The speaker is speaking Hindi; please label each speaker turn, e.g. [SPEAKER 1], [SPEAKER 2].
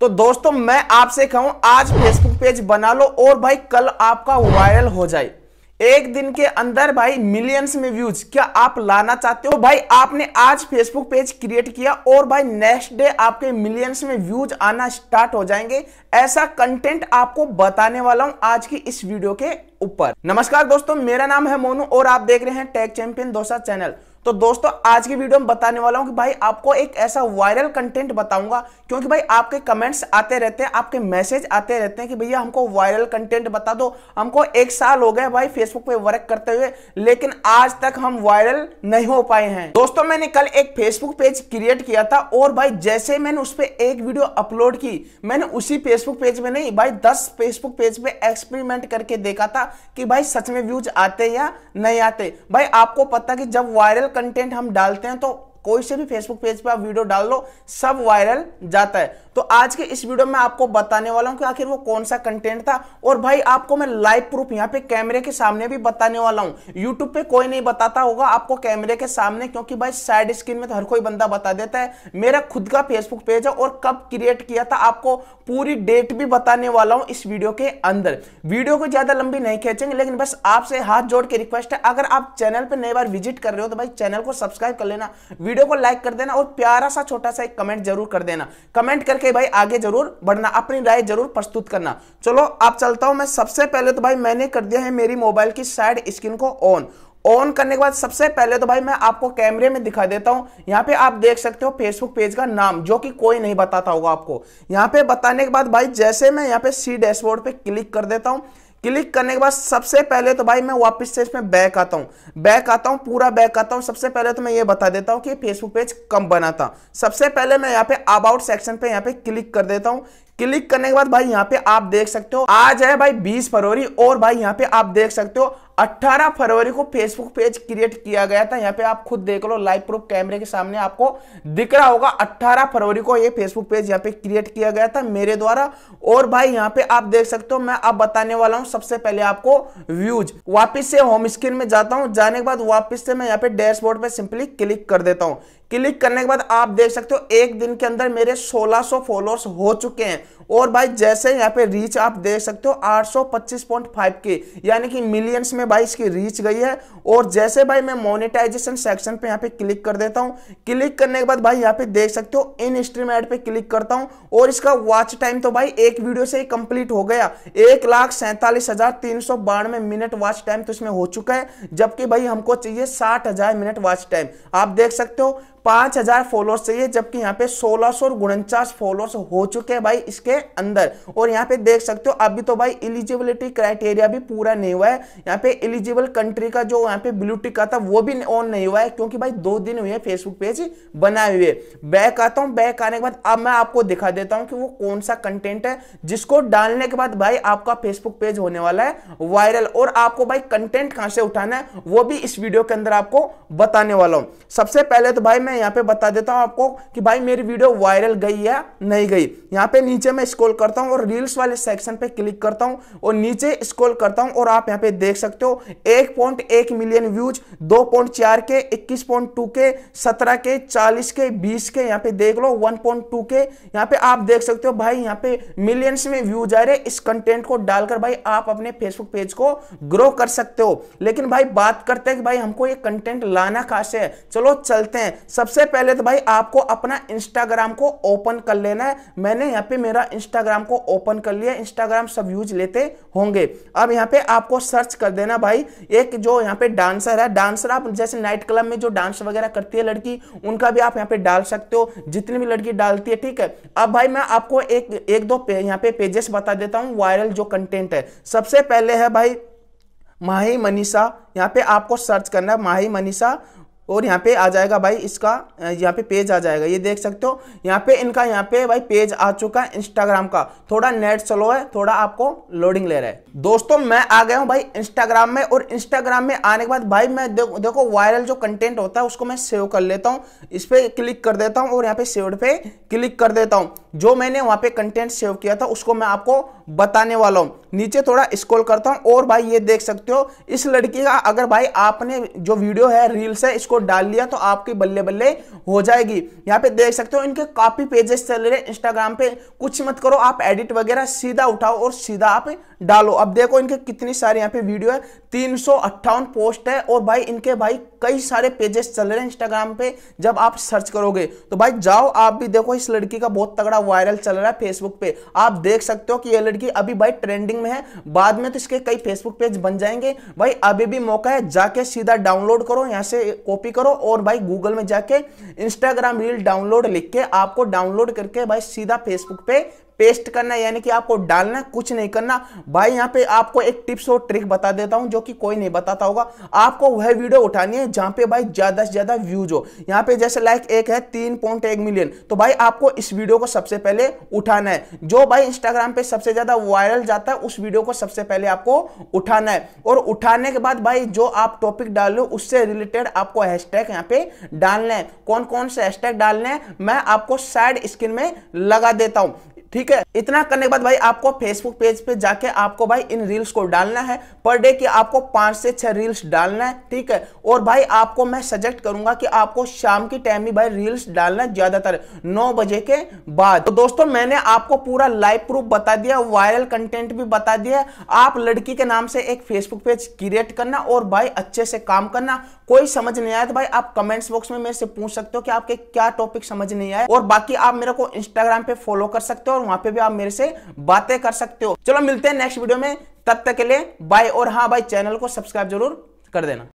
[SPEAKER 1] तो दोस्तों, मैं आपसे कहूँ, आज फेसबुक पेज बना लो और भाई कल आपका वायरल हो जाए। एक दिन के अंदर भाई मिलियंस में व्यूज़ क्या आप लाना चाहते हो? भाई, आपने आज फेसबुक पेज क्रिएट किया और भाई नेक्स्ट डे आपके मिलियंस में व्यूज़ आना स्टार्ट हो जाएँगे। ऐसा कंटेंट आपको बताने वाला हूँ आज की इस वीडियो के ऊपर। नमस्कार दोस्तों, मेरा नाम है मोनू और आप देख रहे हैं टेक चैंपियन दोसा चैनल तो दोस्तों, आज की वीडियो में बताने वाला हूँ कि भाई आपको एक ऐसा वायरल कंटेंट बताऊँगा, क्योंकि भाई आपके कमेंट्स आते रहते हैं, आपके मैसेज आते रहते हैं कि भैया हमको वायरल कंटेंट बता दो। हमको एक साल हो गया भाई फेसबुक पे वर्क करते हुए, लेकिन आज तक हम वायरल नहीं हो पाए हैं। दोस्तों, मैंने कल एक फेसबुक पेज क्रिएट किया था और भाई जैसे मैंने उस पर एक वीडियो अपलोड की, मैंने उसी फेसबुक पेज में नहीं, भाई दस फेसबुक पेज पे एक्सपेरिमेंट करके देखा था कि भाई सच में व्यूज़ आते या नहीं आते। भाई आपको पता कि जब वायरल कंटेंट हम डालते हैं तो कोई से भी फेसबुक पेज पे आप वीडियो डाल लो, सब वायरल जाता है। तो आज के इस वीडियो में आपको बताने वाला हूँ कि आखिर वो कौन सा कंटेंट था। और भाई, आपको मैं लाइव प्रूफ यहाँ पे कैमरे के सामने भी बताने वाला हूँ। यूट्यूब पे कोई नहीं बताता होगा आपको कैमरे के सामने, क्योंकि भाई साइड स्क्रीन में तो हर कोई बंदा बता देता है। मेरा खुद का फेसबुक पेज है और कब क्रिएट किया था आपको पूरी डेट भी बताने वाला हूँ इस वीडियो के अंदर। वीडियो को ज़्यादा लंबी नहीं खींचेंगे, लेकिन बस आपसे हाथ जोड़ के रिक्वेस्ट है, अगर आप चैनल पर नई बार विज़िट कर रहे हो तो भाई चैनल को सब्सक्राइब कर लेना वीडियो को लाइक कर देना और प्यारा सा छोटा सा एक कमेंट ज़रूर कर देना। कमेंट करके भाई, आगे ज़रूर बढ़ना, अपनी राय ज़रूर प्रस्तुत करना। चलो आप चलता हूँ मैं। सबसे पहले तो भाई, मैंने कर दिया है मेरी मोबाइल की साइड स्क्रीन को ऑन ऑन करने के बाद सबसे पहले तो भाई, मैं आपको कैमरे में दिखा देता हूँ। यहाँ पे आप देख सकते हो फेसबुक पेज का नाम, जो कि कोई नहीं बताता होगा आपको। यहाँ पे बताने के बाद भाई, जैसे मैं यहाँ पे सी डैशबोर्ड पे क्लिक कर देता हूँ। क्लिक करने के बाद सबसे पहले तो भाई मैं वापस से इसमें बैक आता हूँ। बैक आता हूँ, पूरा बैक आता हूँ। सबसे पहले तो मैं ये बता देता हूँ कि फेसबुक पेज कम बना था। सबसे पहले मैं यहाँ पे अबाउट सेक्शन पे यहाँ पे क्लिक कर देता हूँ। क्लिक करने के बाद भाई यहाँ पे आप देख सकते हो, आज है भाई 20 फरवरी और भाई यहाँ पे आप देख सकते हो 18 फरवरी को फेसबुक पेज क्रिएट किया गया था। यहाँ पे आप खुद देख लो लाइव प्रूफ कैमरे के सामने आपको दिख रहा होगा। 18 फरवरी को ये फेसबुक पेज यहाँ पे क्रिएट किया गया था मेरे द्वारा। और भाई, यहाँ पे आप देख सकते हो, मैं अब बताने वाला हूँ सबसे पहले आपको व्यूज़ वापिस से होम स्क्रीन में जाता हूँ। जाने के बाद वापिस से मैं यहाँ पे डैशबोर्ड पे सिंपली क्लिक कर देता हूँ। क्लिक करने के बाद आप देख सकते हो, एक दिन के अंदर मेरे 1600 फॉलोअर्स हो चुके हैं। और भाई, जैसे यहाँ पे रीच आप देख सकते हो 825.5 के यानी कि मिलियंस में भाई इसकी रीच गई है। और जैसे भाई मैं मोनेटाइजेशन सेक्शन पे यहाँ पे क्लिक कर देता हूँ। क्लिक करने के बाद भाई यहाँ पे देख सकते हो इन स्ट्रीम एड पे क्लिक करता हूँ। और इसका वॉच टाइम तो भाई एक वीडियो से ही कंप्लीट हो गया। एक लाख सैंतालीस हज़ार तीन सौ बानवे मिनट वॉच टाइम तो इसमें हो चुका है। जबकि भाई हमको चाहिए साठ हज़ार मिनट वॉच टाइम आप देख सकते हो पाँच हज़ार फॉलोअर्स चाहिए, जबकि यहाँ पे सोलह सौ उनचास फॉलोअर्स हो चुके हैं भाई इसके अंदर। और यहाँ पे देख सकते हो, अभी तो भाई इलिजिबिलिटी क्राइटेरिया भी पूरा नहीं हुआ है। यहाँ पे एलिजिबल कंट्री का जो यहाँ पे ब्लू टिक आता, वो भी ऑन नहीं हुआ है, क्योंकि भाई दो दिन हुए फेसबुक पेज बनाए हुए। बैक आता हूँ, बैक आने के बाद अब मैं आपको दिखा देता हूँ कि वो कौन सा कंटेंट है, जिसको डालने के बाद भाई आपका फेसबुक पेज होने वाला है वायरल और आपको भाई कंटेंट कहाँ से उठाना है, वो भी इस वीडियो के अंदर आपको बताने वाला हूँ। सबसे पहले तो भाई मैं मैं यहाँ पे बता देता हूँ आपको कि भाई मेरी वीडियो वायरल गई या नहीं गई। यहाँ पे नीचे मैं स्क्रॉल करता हूँ और रील्स वाले सेक्शन पे क्लिक करता हूँ और नीचे स्क्रॉल करता हूँ और आप यहाँ पे देख सकते हो, एक एक मिलियन व्यूज़ दो के, इक्कीस के, सत्रह के, चालीस के, बीस के, यहाँ पे देख लो वन के। यहाँ पे आप देख सकते हो भाई, यहाँ पे मिलियंस में व्यूज़ आ रहे, इस कंटेंट को डालकर भाई आप अपने फेसबुक पेज को ग्रो कर सकते हो। लेकिन भाई बात करते हैं कि भाई हमको ये कंटेंट लाना कहाँ से है? चलो चलते हैं, सब सबसे पहले तो भाई आपको अपना इंस्टाग्राम को ओपन कर लेना है। मैंने यहाँ पे मेरा इंस्टाग्राम को ओपन कर लिया। इंस्टाग्राम सब यूज़ लेते होंगे। अब यहाँ पे आपको सर्च कर देना भाई। एक जो यहाँ पे डांसर है डांसर आप जैसे नाइट क्लब में जो डांस वगैरह करती है लड़की उनका भी आप यहाँ पे डाल सकते हो। जितनी भी लड़की डालती है ठीक है। अब भाई मैं आपको एक एक दो पे, यहाँ पे पेजेस बता देता हूँ वायरल जो कंटेंट है। सबसे पहले है भाई माही मनीषा। यहाँ पे आपको सर्च करना है माही मनीषा। और यहाँ पे आ जाएगा भाई इसका यहाँ पे पेज आ जाएगा। ये देख सकते हो, यहाँ पे इनका, यहाँ पे भाई पेज आ चुका है इंस्टाग्राम का। थोड़ा नेट स्लो है, थोड़ा आपको लोडिंग ले रहा है। दोस्तों, मैं आ गया हूँ भाई इंस्टाग्राम में और इंस्टाग्राम में आने के बाद भाई मैं देखो देखो वायरल जो कंटेंट होता है, उसको मैं सेव कर लेता हूँ। इस पर क्लिक कर देता हूँ और यहाँ पे सेव पे क्लिक कर देता हूँ। जो मैंने वहाँ पे कंटेंट सेव किया था, उसको मैं आपको बताने वाला हूँ। नीचे थोड़ा स्क्रॉल करता हूँ और भाई ये देख सकते हो, इस लड़की का अगर भाई आपने जो वीडियो है रील्स है, इसको डाल लिया तो आपकी बल्ले बल्ले हो जाएगी। यहाँ पे देख सकते हो, इनके काफ़ी पेजेस चल रहे हैं इंस्टाग्राम पे। कुछ मत करो, आप एडिट वगैरह सीधा उठाओ और सीधा आप डालो। अब देखो, इनके कितनी सारी यहाँ पे वीडियो है। तीन सौ अट्ठावन पोस्ट है और भाई इनके भाई कई सारे पेजेस चल रहे हैं इंस्टाग्राम पे जब आप सर्च करोगे। तो भाई जाओ, आप भी देखो, इस लड़की का बहुत तगड़ा वायरल चल रहा है फेसबुक पे। आप देख सकते हो कि ये लड़की अभी भाई ट्रेंडिंग में है। बाद में तो इसके कई फेसबुक पेज बन जाएँगे। भाई अभी भी मौका है, जाके सीधा डाउनलोड करो, यहाँ से कॉपी करो और भाई गूगल में जाके इंस्टाग्राम रील डाउनलोड लिख के आपको डाउनलोड करके भाई सीधा फेसबुक पे पेस्ट करना यानी कि आपको डालना कुछ नहीं करना। भाई, यहाँ पे आपको एक टिप्स और ट्रिक बता देता हूँ जो कि कोई नहीं बताता होगा। आपको वह वीडियो उठानी है जहाँ पे भाई ज़्यादा से ज़्यादा व्यूज़ हो। यहाँ पे जैसे लाइक एक है तीन पॉइंट एक मिलियन तो भाई, आपको इस वीडियो को सबसे पहले उठाना है। जो भाई इंस्टाग्राम पे सबसे ज़्यादा वायरल जाता है, उस वीडियो को सबसे पहले आपको उठाना है। और उठाने के बाद भाई, जो आप टॉपिक डाल लो उससे रिलेटेड आपको हैशटैग यहाँ पे डालना है। कौन कौन से हैशटैग डालने हैं, मैं आपको साइड स्क्रीन में लगा देता हूँ। ठीक है? इतना करने के बाद भाई आपको फेसबुक पेज पे जाके आपको भाई इन रील्स को डालना है। पर डे की आपको पाँच से छह रील्स डालना है, ठीक है? और भाई आपको मैं सजेस्ट करूँगा कि आपको शाम की टाइम में भाई रील्स डालना है ज़्यादातर, नौ बजे के बाद। तो दोस्तों, मैंने आपको पूरा लाइव प्रूफ बता दिया वायरल कंटेंट भी बता दिया। आप लड़की के नाम से एक फेसबुक पेज क्रिएट करना और भाई अच्छे से काम करना। कोई समझ नहीं आया तो भाई आप कमेंट्स बॉक्स में मेरे से पूछ सकते हो कि आपके क्या टॉपिक समझ नहीं आए और बाकी आप मेरे को इंस्टाग्राम पे फॉलो कर सकते हो और वहाँ पे भी आप मेरे से बातें कर सकते हो। चलो मिलते हैं नेक्स्ट वीडियो में। तब तक के लिए बाय और हाँ भाई चैनल को सब्सक्राइब ज़रूर कर देना।